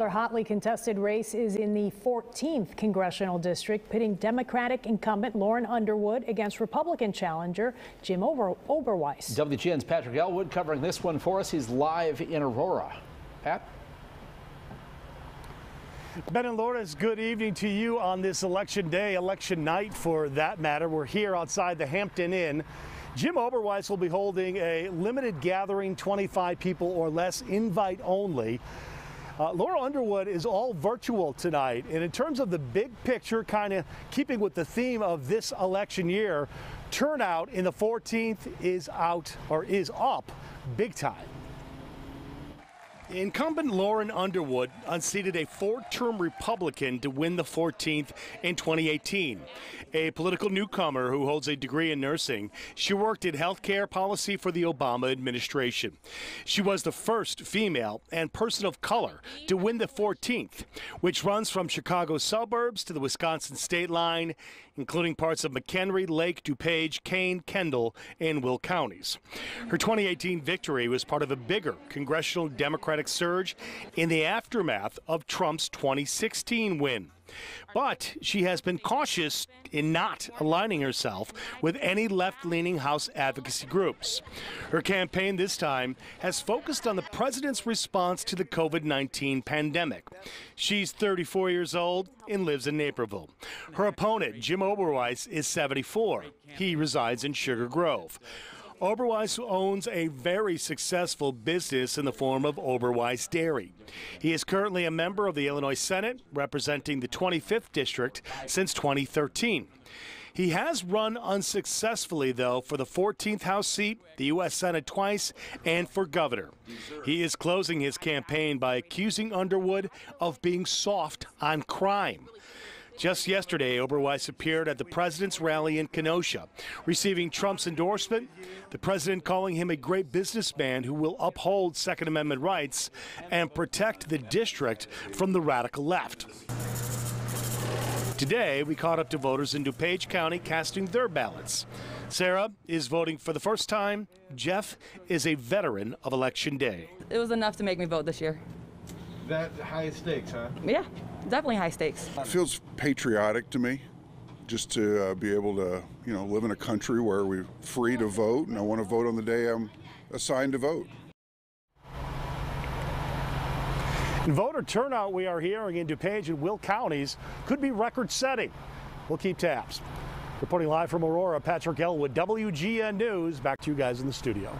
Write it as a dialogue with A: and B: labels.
A: Our hotly contested race is in the 14th congressional district, pitting Democratic incumbent Lauren Underwood against Republican challenger Jim Ober Oberweis.
B: WGN's Patrick Elwood covering this one for us. He's live in Aurora. Pat?
C: Ben and Lourdes, good evening to you on this election day, election night for that matter. We're here outside the Hampton Inn. Jim Oberweis will be holding a limited gathering, 25 people or less, invite only. Uh, Laura Underwood is all virtual tonight. And in terms of the big picture, kind of keeping with the theme of this election year, turnout in the 14th is out or is up big time. Incumbent Lauren Underwood unseated a four-term Republican to win the 14th in 2018. A political newcomer who holds a degree in nursing, she worked in healthcare policy for the Obama administration. She was the first female and person of color to win the 14th, which runs from Chicago's suburbs to the Wisconsin state line, including parts of McHenry, Lake, DuPage, Kane, Kendall, and Will counties. Her 2018 victory was part of a bigger congressional Democratic Democratic surge in the aftermath of Trump's 2016 win. But she has been cautious in not aligning herself with any left leaning House advocacy groups. Her campaign this time has focused on the president's response to the COVID 19 pandemic. She's 34 years old and lives in Naperville. Her opponent, Jim Oberweis, is 74. He resides in Sugar Grove. Oberweis owns a very successful business in the form of Oberweis Dairy. He is currently a member of the Illinois Senate, representing the 25th District since 2013. He has run unsuccessfully, though, for the 14th House seat, the U.S. Senate twice, and for governor. He is closing his campaign by accusing Underwood of being soft on crime. Just yesterday, Oberweis appeared at the president's rally in Kenosha, receiving Trump's endorsement, the president calling him a great businessman who will uphold Second Amendment rights and protect the district from the radical left. Today, we caught up to voters in DuPage County casting their ballots. Sarah is voting for the first time. Jeff is a veteran of Election Day.
D: It was enough to make me vote this year.
E: That high stakes, huh?
D: Yeah, definitely high stakes.
F: It feels patriotic to me just to uh, be able to, you know, live in a country where we're free to vote, and I want to vote on the day I'm assigned to vote.
C: Voter turnout we are hearing in DuPage and Will counties could be record setting. We'll keep tabs. Reporting live from Aurora, Patrick Elwood, WGN News. Back to you guys in the studio.